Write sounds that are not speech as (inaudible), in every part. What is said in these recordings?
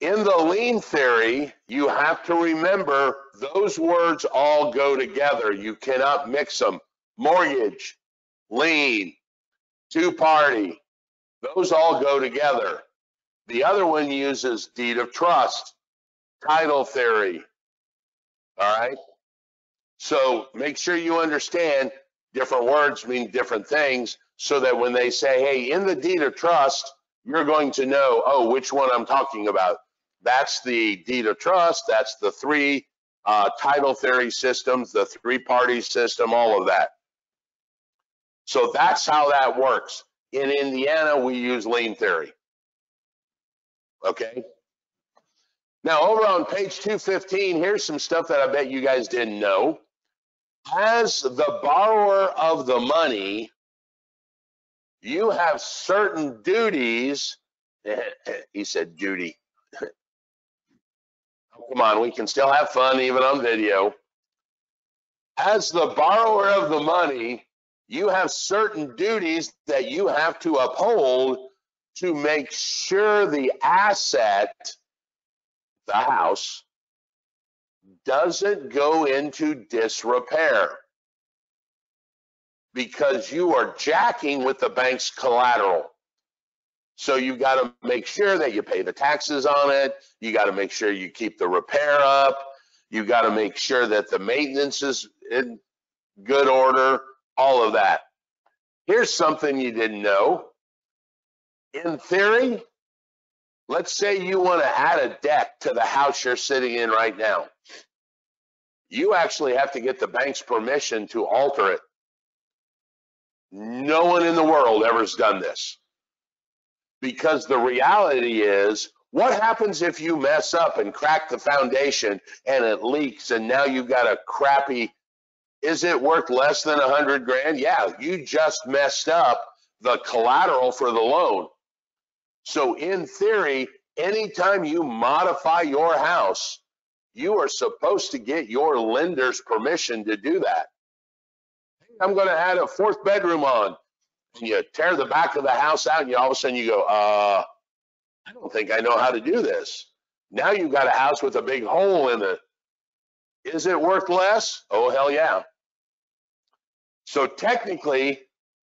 In the lien theory, you have to remember those words all go together. You cannot mix them. Mortgage, lean, two party, those all go together. The other one uses deed of trust, title theory. All right. So make sure you understand different words mean different things so that when they say, hey, in the deed of trust, you're going to know, oh, which one I'm talking about. That's the deed of trust. That's the three uh, title theory systems, the three party system, all of that. So that's how that works. In Indiana, we use lien theory. Okay. Now, over on page 215, here's some stuff that I bet you guys didn't know. As the borrower of the money, you have certain duties. (laughs) he said duty. (laughs) Come on, we can still have fun even on video. As the borrower of the money, you have certain duties that you have to uphold to make sure the asset, the house, doesn't go into disrepair because you are jacking with the bank's collateral. So you've got to make sure that you pay the taxes on it. You got to make sure you keep the repair up. You got to make sure that the maintenance is in good order, all of that. Here's something you didn't know. In theory, let's say you want to add a deck to the house you're sitting in right now. You actually have to get the bank's permission to alter it. No one in the world ever has done this. Because the reality is, what happens if you mess up and crack the foundation and it leaks and now you've got a crappy, is it worth less than a hundred grand? Yeah, you just messed up the collateral for the loan. So in theory, anytime you modify your house, you are supposed to get your lender's permission to do that. I'm going to add a fourth bedroom on. And you tear the back of the house out, and you all of a sudden you go, uh, I don't think I know how to do this. Now you've got a house with a big hole in it. Is it worth less? Oh, hell yeah. So technically,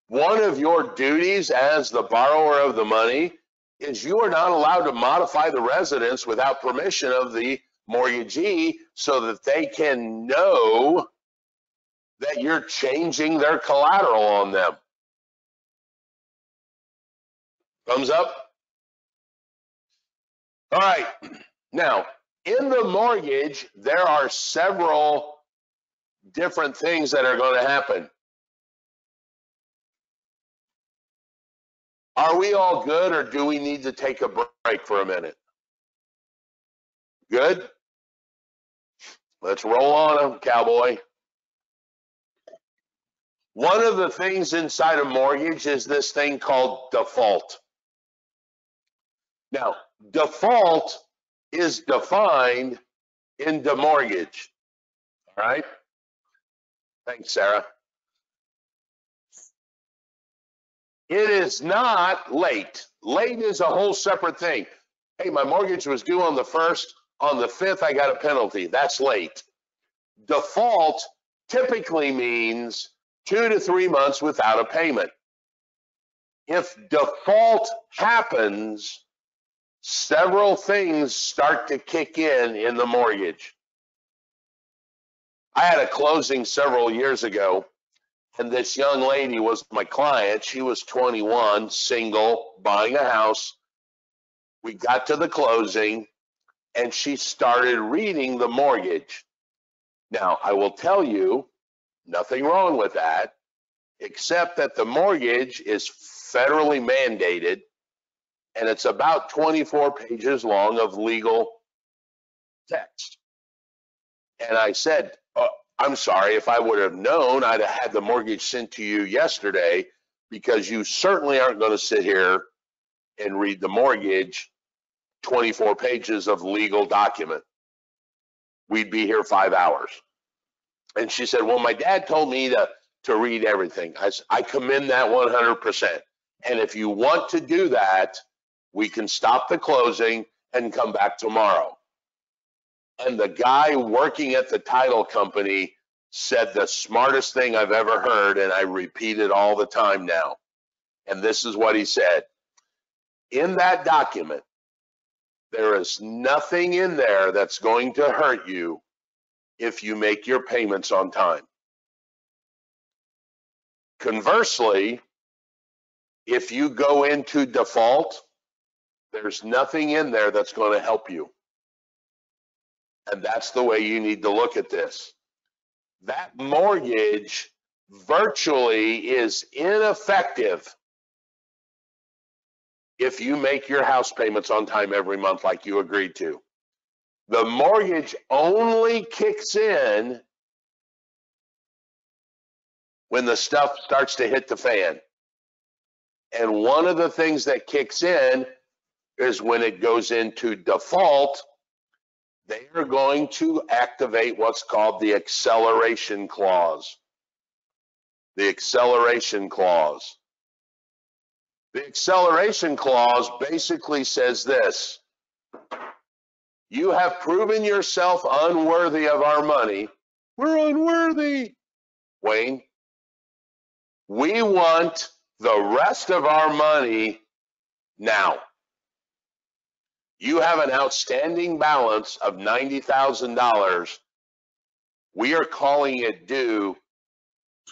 one of your duties as the borrower of the money is you are not allowed to modify the residence without permission of the mortgagee so that they can know that you're changing their collateral on them. Thumbs up? All right. Now, in the mortgage, there are several different things that are going to happen. Are we all good or do we need to take a break for a minute? Good? Let's roll on cowboy. One of the things inside a mortgage is this thing called default. Now, default is defined in the mortgage. All right? Thanks, Sarah. It is not late. Late is a whole separate thing. Hey, my mortgage was due on the first. On the fifth, I got a penalty. That's late. Default typically means two to three months without a payment. If default happens, several things start to kick in in the mortgage. I had a closing several years ago, and this young lady was my client. She was 21, single, buying a house. We got to the closing, and she started reading the mortgage. Now, I will tell you, nothing wrong with that, except that the mortgage is federally mandated and it's about 24 pages long of legal text. And I said, oh, I'm sorry, if I would have known, I'd have had the mortgage sent to you yesterday because you certainly aren't going to sit here and read the mortgage 24 pages of legal document. We'd be here five hours. And she said, Well, my dad told me to, to read everything. I, I commend that 100%. And if you want to do that, we can stop the closing and come back tomorrow. And the guy working at the title company said the smartest thing I've ever heard, and I repeat it all the time now. And this is what he said. In that document, there is nothing in there that's going to hurt you if you make your payments on time. Conversely, if you go into default, there's nothing in there that's going to help you. And that's the way you need to look at this. That mortgage virtually is ineffective if you make your house payments on time every month like you agreed to. The mortgage only kicks in when the stuff starts to hit the fan. And one of the things that kicks in is when it goes into default, they are going to activate what's called the acceleration clause. The acceleration clause. The acceleration clause basically says this You have proven yourself unworthy of our money. We're unworthy. Wayne, we want the rest of our money now. You have an outstanding balance of $90,000. We are calling it due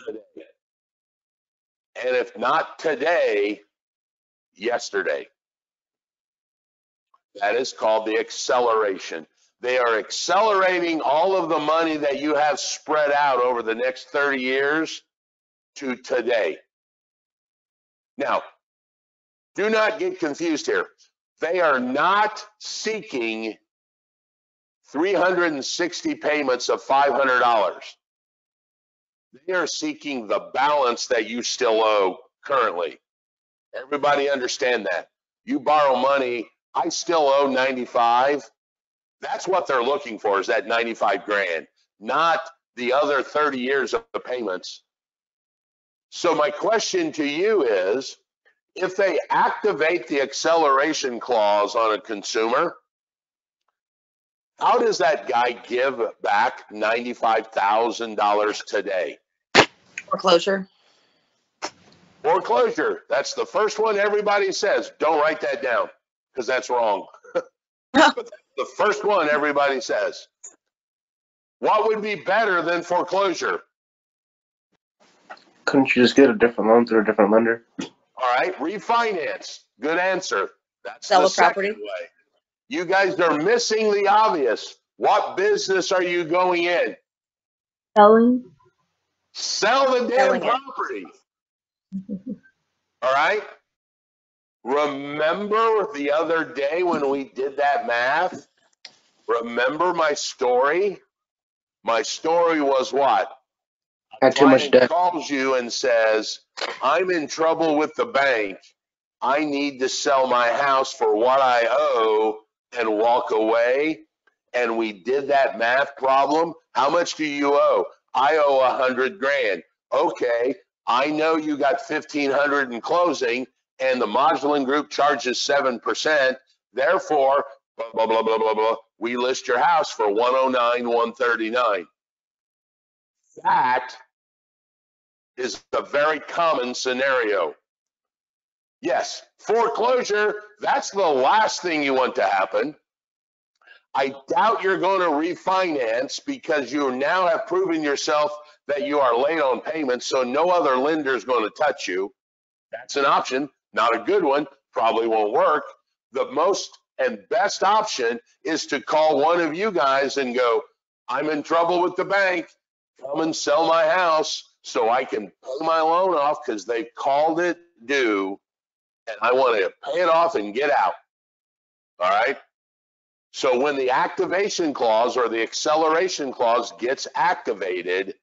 today. And if not today, yesterday. That is called the acceleration. They are accelerating all of the money that you have spread out over the next 30 years to today. Now, do not get confused here. They are not seeking 360 payments of $500. They are seeking the balance that you still owe currently. Everybody understand that. You borrow money, I still owe 95. That's what they're looking for is that 95 grand, not the other 30 years of the payments. So my question to you is, if they activate the acceleration clause on a consumer, how does that guy give back $95,000 today? Foreclosure. Foreclosure. That's the first one everybody says. Don't write that down because that's wrong. (laughs) the first one everybody says. What would be better than foreclosure? Couldn't you just get a different loan through a different lender? All right, refinance. Good answer. That's Sell the a property? second way. You guys are missing the obvious. What business are you going in? Selling. Sell the damn Selling property. All right. Remember the other day when we did that math? Remember my story? My story was what? Had too much debt. calls you and says, I'm in trouble with the bank. I need to sell my house for what I owe and walk away. And we did that math problem. How much do you owe? I owe a hundred grand. Okay, I know you got fifteen hundred in closing and the Modulin Group charges seven percent. Therefore, blah, blah, blah, blah, blah, blah, we list your house for one oh nine, one thirty-nine. That is a very common scenario. Yes, foreclosure, that's the last thing you want to happen. I doubt you're going to refinance because you now have proven yourself that you are late on payments, so no other lender is going to touch you. That's an option, not a good one, probably won't work. The most and best option is to call one of you guys and go, I'm in trouble with the bank. Come and sell my house so I can pay my loan off because they've called it due and I want to pay it off and get out. All right. So when the activation clause or the acceleration clause gets activated,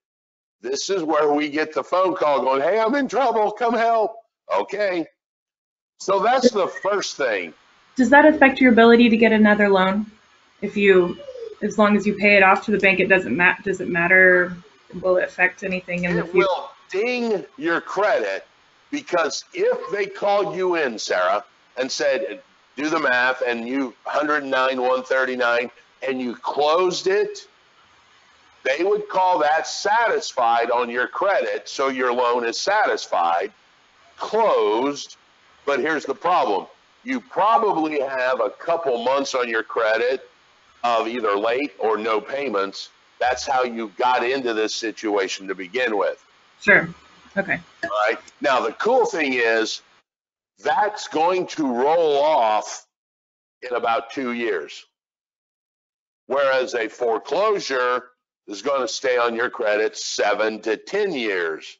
this is where we get the phone call going, Hey, I'm in trouble. Come help. Okay. So that's the first thing. Does that affect your ability to get another loan? If you, as long as you pay it off to the bank, it doesn't ma, does it matter? Will it affect anything in the It future? will ding your credit because if they called you in, Sarah, and said, do the math, and you 109, 139, and you closed it, they would call that satisfied on your credit, so your loan is satisfied, closed. But here's the problem. You probably have a couple months on your credit of either late or no payments. That's how you got into this situation to begin with. Sure. Okay. All right. Now, the cool thing is that's going to roll off in about two years. Whereas a foreclosure is going to stay on your credit seven to 10 years.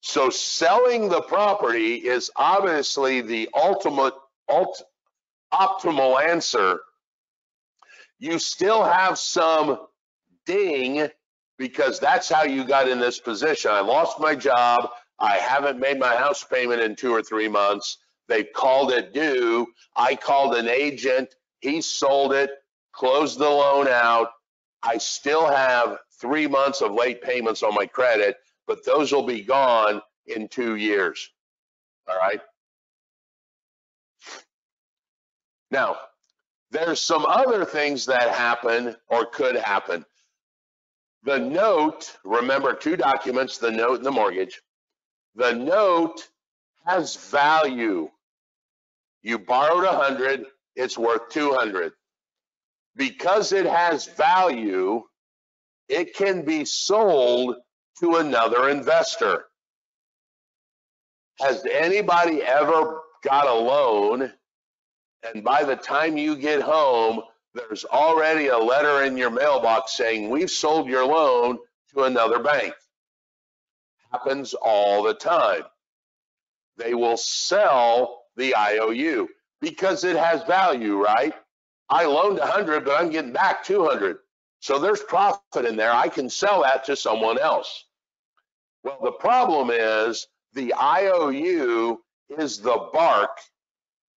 So selling the property is obviously the ultimate, ult, optimal answer. You still have some ding because that's how you got in this position. I lost my job. I haven't made my house payment in two or three months. They called it due. I called an agent. He sold it, closed the loan out. I still have three months of late payments on my credit, but those will be gone in two years. All right. Now, there's some other things that happen or could happen. The note, remember two documents, the note and the mortgage. The note has value. You borrowed a hundred, it's worth 200. Because it has value, it can be sold to another investor. Has anybody ever got a loan and by the time you get home, there's already a letter in your mailbox saying, we've sold your loan to another bank. Happens all the time. They will sell the IOU because it has value, right? I loaned 100, but I'm getting back 200. So there's profit in there. I can sell that to someone else. Well, the problem is the IOU is the bark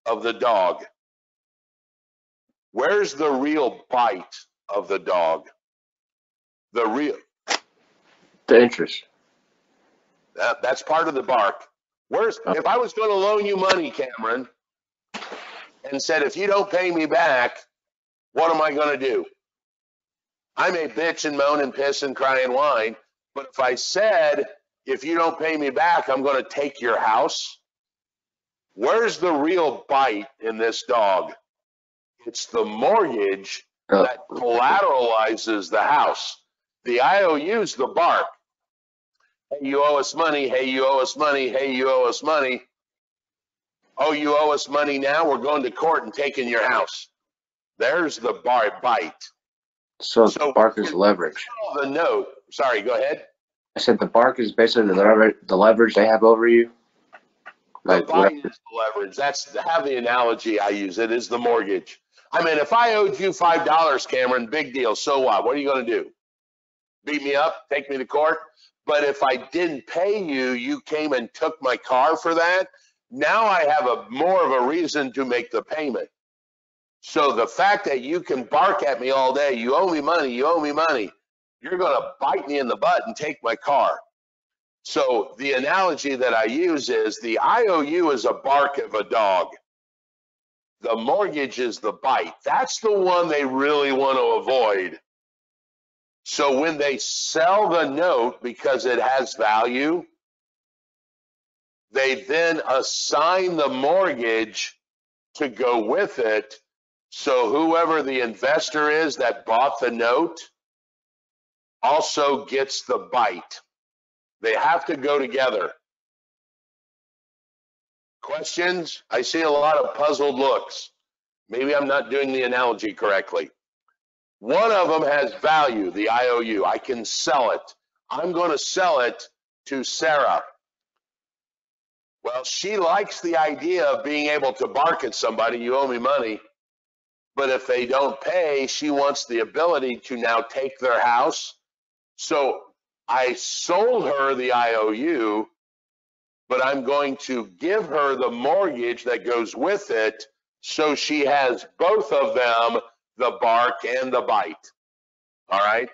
of the dog. Where's the real bite of the dog? The real, The interest. that, that's part of the bark. Where's, uh-huh. if I was going to loan you money, Cameron, and said, if you don't pay me back, what am I going to do? I may bitch and moan and piss and cry and whine, but if I said, if you don't pay me back, I'm going to take your house, where's the real bite in this dog? It's the mortgage Uh, that collateralizes the house. The IOU's the bark. Hey, you owe us money. Hey, you owe us money. Hey, you owe us money. Oh, you owe us money now? We're going to court and taking your house. There's the bar bite. so so- the bark is leverage. Oh, The note, sorry, go ahead. I said the bark is basically the leverage, the leverage they have over you. The Like, bite is the leverage. That's have the analogy I use. It is the mortgage. I mean, if I owed you five dollars, Cameron, big deal. So what? What are you going to do? Beat me up? Take me to court? But if I didn't pay you, you came and took my car for that. Now I have a more of a reason to make the payment. So the fact that you can bark at me all day, you owe me money, you owe me money, you're going to bite me in the butt and take my car. So the analogy that I use is the IOU is a bark of a dog. The mortgage is the bite. That's the one they really want to avoid. So when they sell the note because it has value, they then assign the mortgage to go with it. So whoever the investor is that bought the note also gets the bite. They have to go together. Questions? I see a lot of puzzled looks. Maybe I'm not doing the analogy correctly. One of them has value, the IOU. I can sell it. I'm going to sell it to Sarah. Well, she likes the idea of being able to bark at somebody, you owe me money. But if they don't pay, she wants the ability to now take their house. So I sold her the IOU, but I'm going to give her the mortgage that goes with it. So she has both of them, the bark and the bite. All right.